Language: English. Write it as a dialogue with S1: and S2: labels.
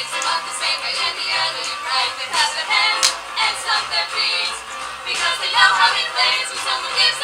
S1: It them up the same way in the early right. They clap their hands and stomp their feet. Because they know how he plays. When someone gives